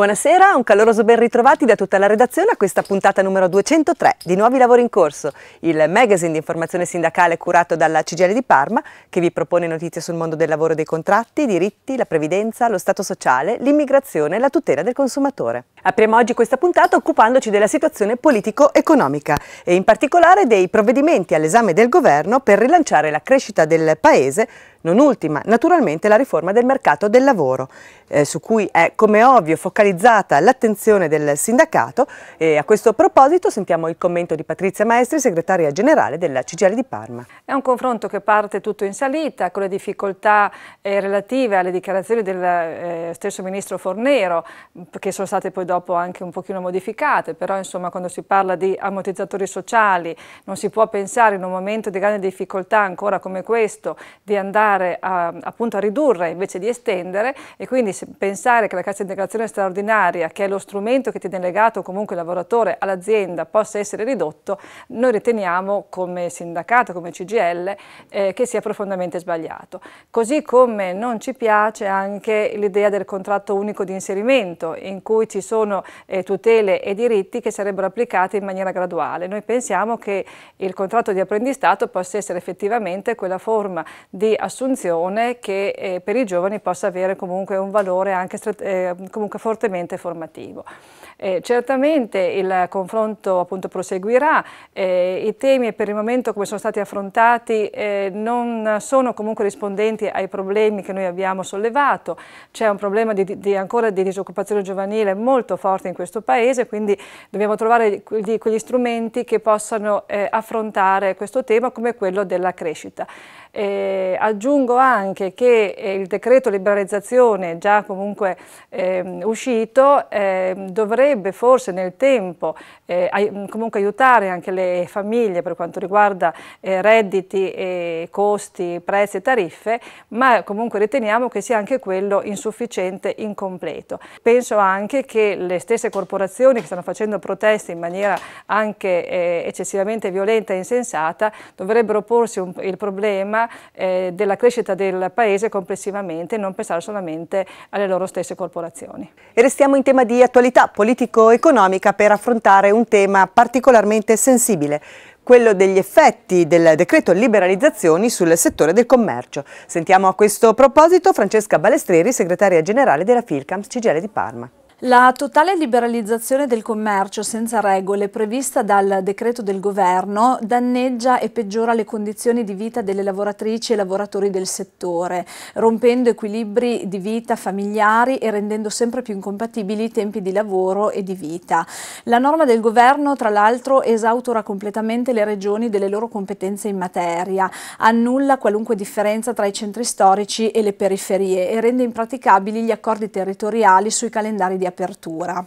Buonasera, un caloroso ben ritrovati da tutta la redazione a questa puntata numero 203 di Nuovi Lavori in Corso, il magazine di informazione sindacale curato dalla CGL di Parma che vi propone notizie sul mondo del lavoro e dei contratti, i diritti, la previdenza, lo stato sociale, l'immigrazione e la tutela del consumatore. Apriamo oggi questa puntata occupandoci della situazione politico-economica e in particolare dei provvedimenti all'esame del governo per rilanciare la crescita del Paese non ultima naturalmente la riforma del mercato del lavoro, eh, su cui è come ovvio focalizzata l'attenzione del sindacato e a questo proposito sentiamo il commento di Patrizia Maestri, segretaria generale della CGL di Parma. È un confronto che parte tutto in salita con le difficoltà eh, relative alle dichiarazioni del eh, stesso ministro Fornero che sono state poi dopo anche un pochino modificate, però insomma quando si parla di ammortizzatori sociali non si può pensare in un momento di grande difficoltà ancora come questo di andare a, appunto a ridurre invece di estendere e quindi pensare che la cassa integrazione straordinaria, che è lo strumento che tiene legato comunque il lavoratore all'azienda, possa essere ridotto, noi riteniamo come sindacato, come CGL, eh, che sia profondamente sbagliato. Così come non ci piace anche l'idea del contratto unico di inserimento, in cui ci sono eh, tutele e diritti che sarebbero applicati in maniera graduale. Noi pensiamo che il contratto di apprendistato possa essere effettivamente quella forma di assunzione che eh, per i giovani possa avere comunque un valore anche eh, comunque fortemente formativo. Eh, certamente il confronto appunto proseguirà, eh, i temi per il momento come sono stati affrontati eh, non sono comunque rispondenti ai problemi che noi abbiamo sollevato, c'è un problema di, di, ancora di disoccupazione giovanile molto forte in questo Paese, quindi dobbiamo trovare quegli, quegli strumenti che possano eh, affrontare questo tema come quello della crescita. Eh, aggiungo anche che eh, il decreto liberalizzazione già comunque eh, uscito eh, dovrebbe forse nel tempo eh, comunque aiutare anche le famiglie per quanto riguarda eh, redditi, e costi, prezzi e tariffe, ma comunque riteniamo che sia anche quello insufficiente, incompleto. Penso anche che le stesse corporazioni che stanno facendo proteste in maniera anche eccessivamente violenta e insensata dovrebbero porsi un, il problema eh, della crescita del Paese complessivamente e non pensare solamente alle loro stesse corporazioni. E restiamo in tema di attualità politico-economica per affrontare un tema particolarmente sensibile, quello degli effetti del decreto liberalizzazioni sul settore del commercio. Sentiamo a questo proposito Francesca Balestrieri, segretaria generale della Filcams CGL di Parma. La totale liberalizzazione del commercio senza regole prevista dal decreto del governo danneggia e peggiora le condizioni di vita delle lavoratrici e lavoratori del settore, rompendo equilibri di vita familiari e rendendo sempre più incompatibili i tempi di lavoro e di vita. La norma del governo, tra l'altro, esautora completamente le regioni delle loro competenze in materia, annulla qualunque differenza tra i centri storici e le periferie e rende impraticabili gli accordi territoriali sui calendari di apertura.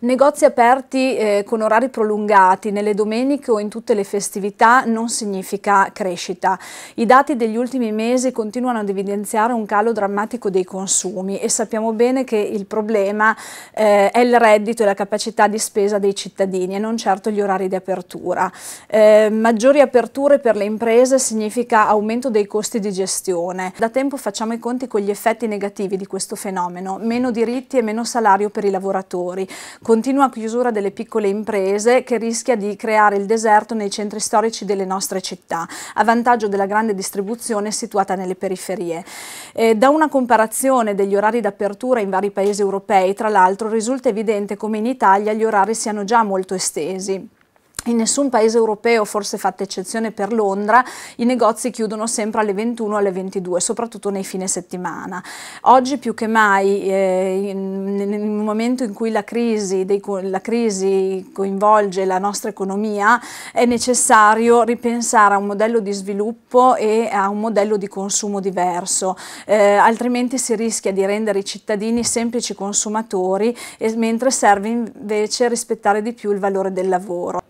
Negozi aperti eh, con orari prolungati nelle domeniche o in tutte le festività non significa crescita. I dati degli ultimi mesi continuano ad evidenziare un calo drammatico dei consumi e sappiamo bene che il problema eh, è il reddito e la capacità di spesa dei cittadini e non certo gli orari di apertura. Eh, maggiori aperture per le imprese significa aumento dei costi di gestione. Da tempo facciamo i conti con gli effetti negativi di questo fenomeno, meno diritti e meno salario per i lavoratori continua chiusura delle piccole imprese che rischia di creare il deserto nei centri storici delle nostre città, a vantaggio della grande distribuzione situata nelle periferie. Eh, da una comparazione degli orari d'apertura in vari paesi europei, tra l'altro, risulta evidente come in Italia gli orari siano già molto estesi. In nessun paese europeo, forse fatta eccezione per Londra, i negozi chiudono sempre alle 21 o alle 22, soprattutto nei fine settimana. Oggi più che mai, eh, in, nel momento in cui la crisi, dei, la crisi, coinvolge la nostra economia, è necessario ripensare a un modello di sviluppo e a un modello di consumo diverso, eh, altrimenti si rischia di rendere i cittadini semplici consumatori, mentre serve invece rispettare di più il valore del lavoro.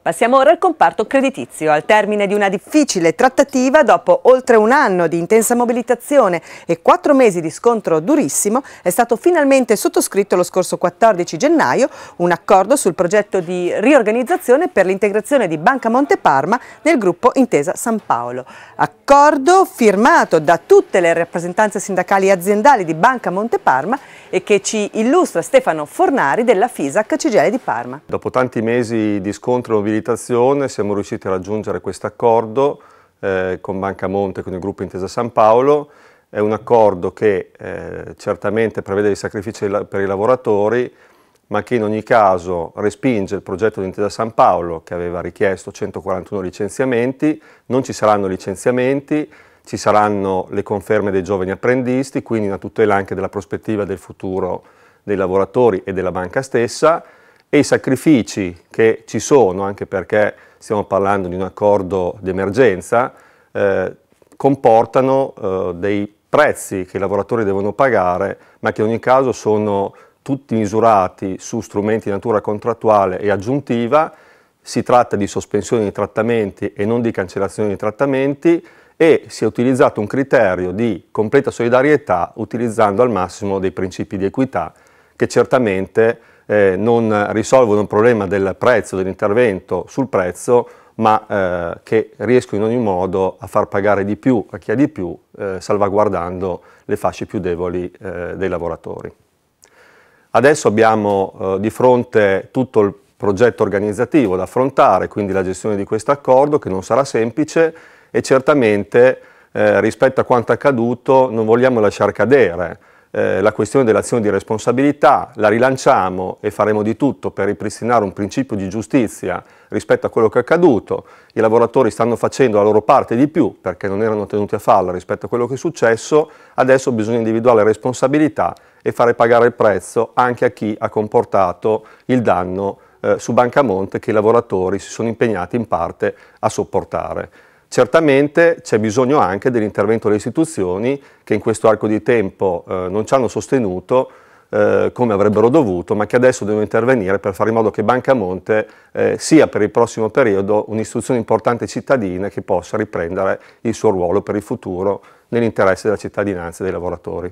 Passiamo ora al comparto creditizio. Al termine di una difficile trattativa, dopo oltre un anno di intensa mobilitazione e quattro mesi di scontro durissimo, è stato finalmente sottoscritto lo scorso 14 gennaio un accordo sul progetto di riorganizzazione per l'integrazione di Banca Monte Parma nel gruppo Intesa San Paolo. Accordo firmato da tutte le rappresentanze sindacali e aziendali di Banca Monte Parma e che ci illustra Stefano Fornari della FISAC CGL di Parma. Dopo tanti mesi di scontro e mobilitazione siamo riusciti a raggiungere questo accordo eh, con Banca Monte, con il gruppo Intesa San Paolo. È un accordo che eh, certamente prevede dei sacrifici per i lavoratori, ma che in ogni caso respinge il progetto di Intesa San Paolo che aveva richiesto 141 licenziamenti, non ci saranno licenziamenti, ci saranno le conferme dei giovani apprendisti, quindi una tutela anche della prospettiva del futuro dei lavoratori e della banca stessa e i sacrifici che ci sono, anche perché stiamo parlando di un accordo di emergenza, eh, comportano eh, dei prezzi che i lavoratori devono pagare, ma che in ogni caso sono tutti misurati su strumenti di natura contrattuale e aggiuntiva, si tratta di sospensione di trattamenti e non di cancellazione di trattamenti, e si è utilizzato un criterio di completa solidarietà utilizzando al massimo dei principi di equità che certamente eh, non risolvono il problema del prezzo, dell'intervento sul prezzo, ma eh, che riescono in ogni modo a far pagare di più a chi ha di più, eh, salvaguardando le fasce più deboli eh, dei lavoratori. Adesso abbiamo eh, di fronte tutto il progetto organizzativo da affrontare, quindi la gestione di questo accordo che non sarà semplice, e certamente eh, rispetto a quanto accaduto non vogliamo lasciare cadere eh, la questione dell'azione di responsabilità, la rilanciamo e faremo di tutto per ripristinare un principio di giustizia rispetto a quello che è accaduto, i lavoratori stanno facendo la loro parte di più perché non erano tenuti a farla rispetto a quello che è successo, adesso bisogna individuare responsabilità e fare pagare il prezzo anche a chi ha comportato il danno eh, su Bancamonte che i lavoratori si sono impegnati in parte a sopportare. Certamente c'è bisogno anche dell'intervento delle istituzioni che in questo arco di tempo eh, non ci hanno sostenuto eh, come avrebbero dovuto, ma che adesso devono intervenire per fare in modo che Banca Monte eh, sia per il prossimo periodo un'istituzione importante cittadina che possa riprendere il suo ruolo per il futuro nell'interesse della cittadinanza e dei lavoratori.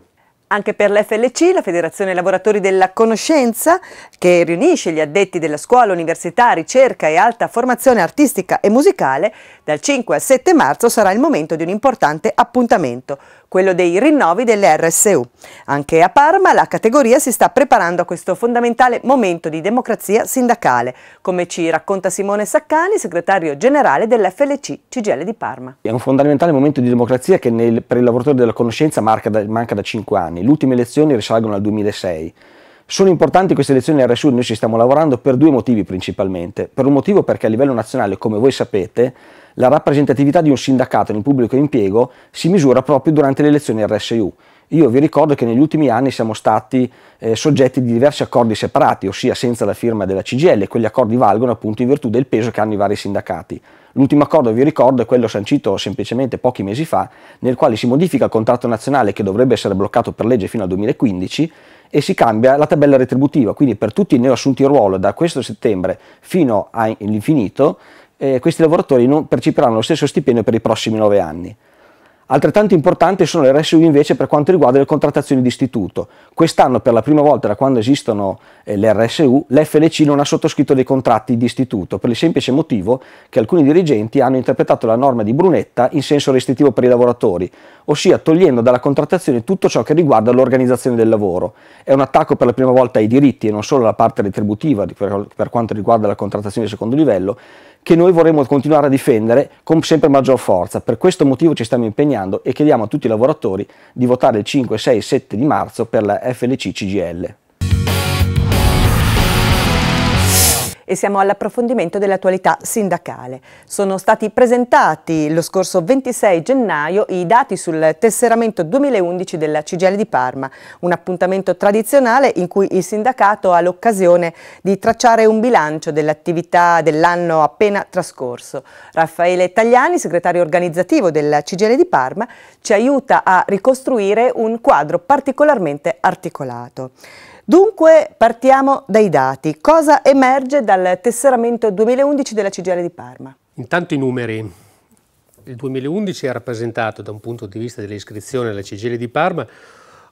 Anche per l'FLC, la Federazione Lavoratori della Conoscenza, che riunisce gli addetti della scuola, università, ricerca e alta formazione artistica e musicale, dal 5 al 7 marzo sarà il momento di un importante appuntamento, quello dei rinnovi delle RSU. Anche a Parma la categoria si sta preparando a questo fondamentale momento di democrazia sindacale, come ci racconta Simone Saccani, segretario generale dell'FLC CGL di Parma. È un fondamentale momento di democrazia che nel, per i lavoratori della conoscenza da, manca da 5 anni. Le ultime elezioni risalgono al 2006. Sono importanti queste elezioni RSU, noi ci stiamo lavorando per due motivi principalmente. Per un motivo perché a livello nazionale, come voi sapete, la rappresentatività di un sindacato nel pubblico impiego si misura proprio durante le elezioni RSU. Io vi ricordo che negli ultimi anni siamo stati eh, soggetti di diversi accordi separati, ossia senza la firma della CGL, quegli accordi valgono appunto in virtù del peso che hanno i vari sindacati. L'ultimo accordo, vi ricordo, è quello sancito semplicemente pochi mesi fa, nel quale si modifica il contratto nazionale che dovrebbe essere bloccato per legge fino al 2015 e si cambia la tabella retributiva, quindi per tutti i neoassunti in ruolo da questo settembre fino all'infinito eh, questi lavoratori non percepiranno lo stesso stipendio per i prossimi nove anni. Altrettanto importanti sono le RSU invece per quanto riguarda le contrattazioni di istituto. Quest'anno per la prima volta da quando esistono eh, le RSU l'FLC non ha sottoscritto dei contratti di istituto per il semplice motivo che alcuni dirigenti hanno interpretato la norma di Brunetta in senso restrittivo per i lavoratori, ossia togliendo dalla contrattazione tutto ciò che riguarda l'organizzazione del lavoro. È un attacco per la prima volta ai diritti e non solo alla parte retributiva per, per quanto riguarda la contrattazione di secondo livello, che noi vorremmo continuare a difendere con sempre maggior forza. Per questo motivo ci stiamo impegnando e chiediamo a tutti i lavoratori di votare il 5, 6 e 7 di marzo per la FLC CGL. E siamo all'approfondimento dell'attualità sindacale. Sono stati presentati lo scorso 26 gennaio i dati sul tesseramento 2011 della CGL di Parma, un appuntamento tradizionale in cui il sindacato ha l'occasione di tracciare un bilancio dell'attività dell'anno appena trascorso. Raffaele Tagliani, segretario organizzativo della CGL di Parma, ci aiuta a ricostruire un quadro particolarmente articolato. Dunque partiamo dai dati. Cosa emerge dal tesseramento 2011 della CGL di Parma? Intanto i numeri. Il 2011 ha rappresentato da un punto di vista dell'iscrizione alla CGL di Parma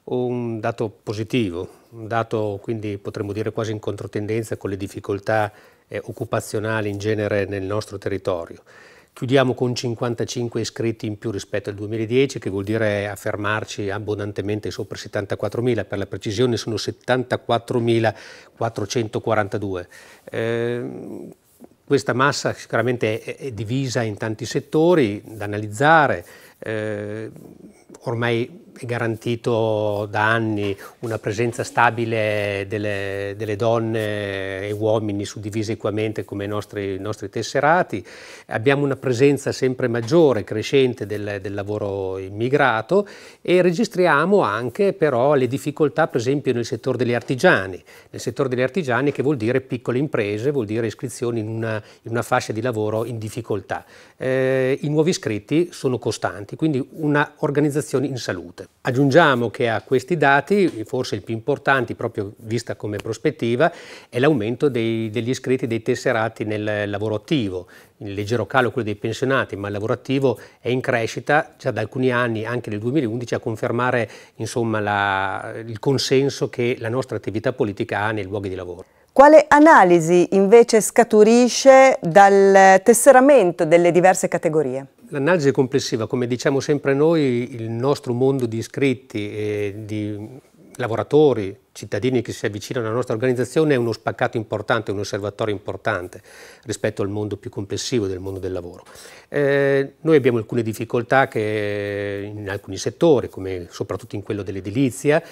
un dato positivo, un dato quindi potremmo dire quasi in controtendenza con le difficoltà eh, occupazionali in genere nel nostro territorio. Chiudiamo con 55 iscritti in più rispetto al 2010, che vuol dire affermarci abbondantemente sopra 74.000, per la precisione sono 74.442. Eh, questa massa sicuramente è, è, divisa in tanti settori da analizzare, eh, ormai è garantito da anni una presenza stabile delle, delle donne e uomini suddivisi equamente come i nostri, nostri, tesserati, abbiamo una presenza sempre maggiore, crescente del, del, lavoro immigrato e registriamo anche però le difficoltà per esempio nel settore degli artigiani, nel settore degli artigiani che vuol dire piccole imprese, vuol dire iscrizioni in una, in una fascia di lavoro in difficoltà. Eh, I nuovi iscritti sono costanti, quindi una organizzazione in salute. Aggiungiamo che a questi dati, forse il più importante, proprio vista come prospettiva, è l'aumento degli iscritti dei tesserati nel lavoro attivo. Il leggero calo quello dei pensionati, ma il lavoro attivo è in crescita già da alcuni anni, anche nel 2011, a confermare insomma, la, il consenso che la nostra attività politica ha nei luoghi di lavoro. Quale analisi invece scaturisce dal tesseramento delle diverse categorie? L'analisi complessiva, come diciamo sempre noi, il nostro mondo di iscritti e di lavoratori, cittadini che si avvicinano alla nostra organizzazione è uno spaccato importante, un osservatorio importante rispetto al mondo più complessivo del mondo del lavoro. Eh, noi abbiamo alcune difficoltà in alcuni settori, come soprattutto in quello dell'edilizia,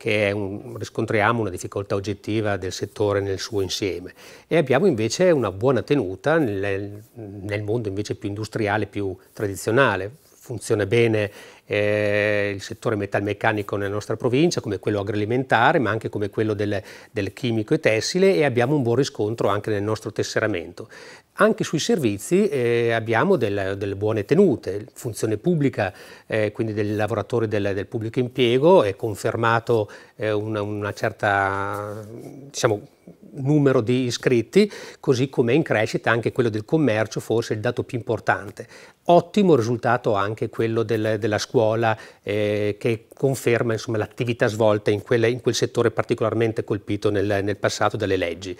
che un, riscontriamo una difficoltà oggettiva del settore nel suo insieme e abbiamo invece una buona tenuta nel, nel mondo invece più industriale, più tradizionale. Funziona bene eh, il settore metalmeccanico nella nostra provincia, come quello agroalimentare, ma anche come quello del, del chimico e tessile e abbiamo un buon riscontro anche nel nostro tesseramento. Anche sui servizi eh, abbiamo delle, delle, buone tenute, funzione pubblica, eh, quindi dei lavoratori del, del, pubblico impiego, è confermato eh, una, una certa, diciamo, numero di iscritti, così come in crescita anche quello del commercio, forse il dato più importante. Ottimo risultato anche quello del, della scuola eh, che conferma l'attività svolta in, quelle, in, quel settore particolarmente colpito nel, nel, passato dalle leggi.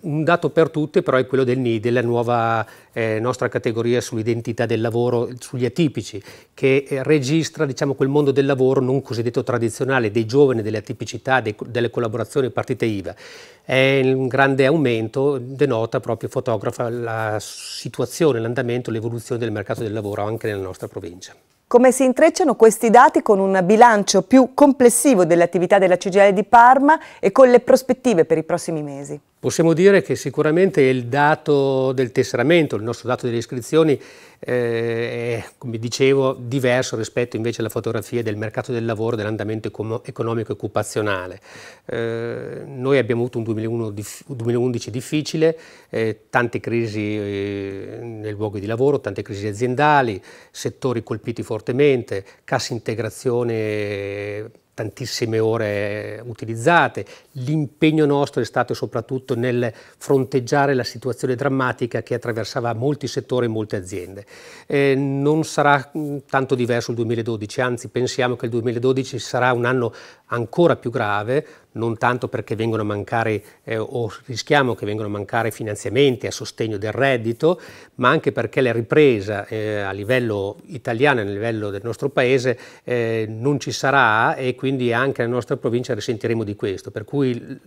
Un dato per tutti però è quello del NIDE, la nuova eh, nostra categoria sull'identità del lavoro, sugli atipici, che eh, registra diciamo, quel mondo del lavoro non cosiddetto tradizionale, dei giovani, delle atipicità, dei, delle collaborazioni partite IVA. È un grande aumento, denota proprio, fotografa la situazione, l'andamento, l'evoluzione del mercato del lavoro anche nella nostra provincia. Come si intrecciano questi dati con un bilancio più complessivo delle attività della CGL di Parma e con le prospettive per i prossimi mesi? Possiamo dire che sicuramente il dato del tesseramento, il nostro dato delle iscrizioni eh, come dicevo, diverso rispetto invece alla fotografia del mercato del lavoro, dell'andamento economico e occupazionale. Eh, noi abbiamo avuto un 2001, 2011 difficile, eh, tante crisi eh, nel luogo di lavoro, tante crisi aziendali, settori colpiti fortemente, cassa integrazione tantissime ore utilizzate. L'impegno nostro è stato soprattutto nel fronteggiare la situazione drammatica che attraversava molti settori e molte aziende. Eh, non sarà mm, tanto diverso il 2012, anzi pensiamo che il 2012 sarà un anno ancora più grave, non tanto perché vengono a mancare eh, o rischiamo che vengano a mancare finanziamenti a sostegno del reddito, ma anche perché la ripresa eh, a livello italiano e a livello del nostro paese eh, non ci sarà e quindi anche nella nostra provincia risentiremo di questo, per cui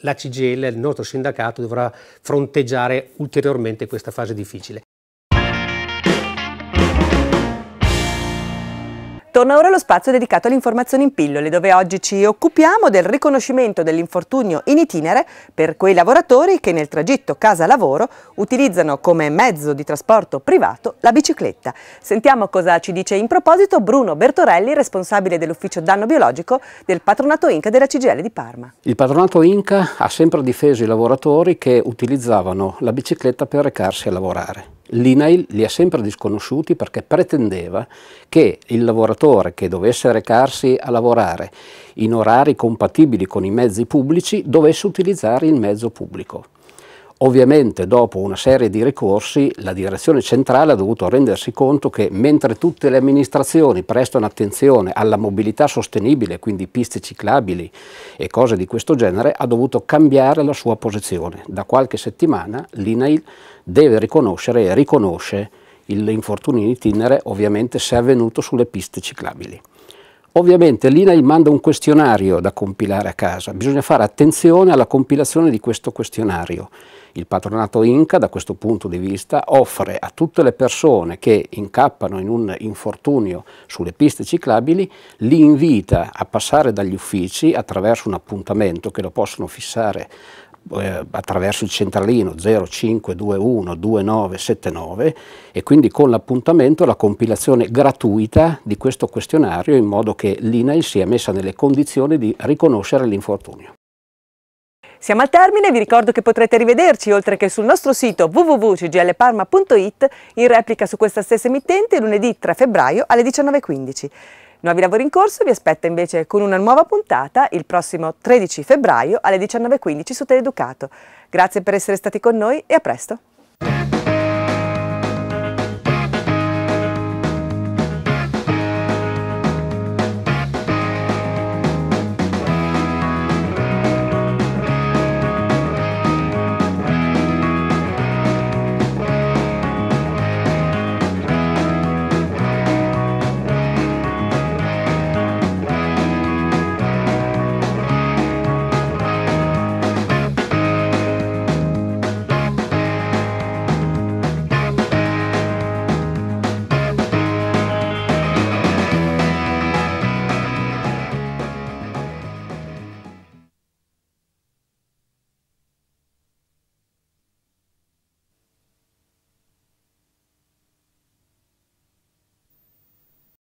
la CGL, il nostro sindacato, dovrà fronteggiare ulteriormente questa fase difficile. Torna ora lo spazio dedicato all'informazione in pillole, dove oggi ci occupiamo del riconoscimento dell'infortunio in itinere per quei lavoratori che nel tragitto casa-lavoro utilizzano come mezzo di trasporto privato la bicicletta. Sentiamo cosa ci dice in proposito Bruno Bertorelli, responsabile dell'ufficio danno biologico del patronato Inca della CGL di Parma. Il patronato Inca ha sempre difeso i lavoratori che utilizzavano la bicicletta per recarsi a lavorare. L'INAIL li ha sempre disconosciuti perché pretendeva che il lavoratore che dovesse recarsi a lavorare in orari compatibili con i mezzi pubblici dovesse utilizzare il mezzo pubblico. Ovviamente dopo una serie di ricorsi la direzione centrale ha dovuto rendersi conto che mentre tutte le amministrazioni prestano attenzione alla mobilità sostenibile, quindi piste ciclabili e cose di questo genere, ha dovuto cambiare la sua posizione. Da qualche settimana l'INAIL deve riconoscere e riconosce l'infortunio in itinere ovviamente se avvenuto sulle piste ciclabili. Ovviamente l'INAIL manda un questionario da compilare a casa, bisogna fare attenzione alla compilazione di questo questionario. Il patronato Inca da questo punto di vista offre a tutte le persone che incappano in un infortunio sulle piste ciclabili, li invita a passare dagli uffici attraverso un appuntamento che lo possono fissare eh, attraverso il centralino 0521 2979 e quindi con l'appuntamento la compilazione gratuita di questo questionario in modo che l'INAIL sia messa nelle condizioni di riconoscere l'infortunio. Siamo al termine, vi ricordo che potrete rivederci oltre che sul nostro sito www.cglparma.it in replica su questa stessa emittente lunedì 3 febbraio alle 19.15. Nuovi lavori in corso vi aspetta invece con una nuova puntata il prossimo 13 febbraio alle 19.15 su Teleducato. Grazie per essere stati con noi e a presto!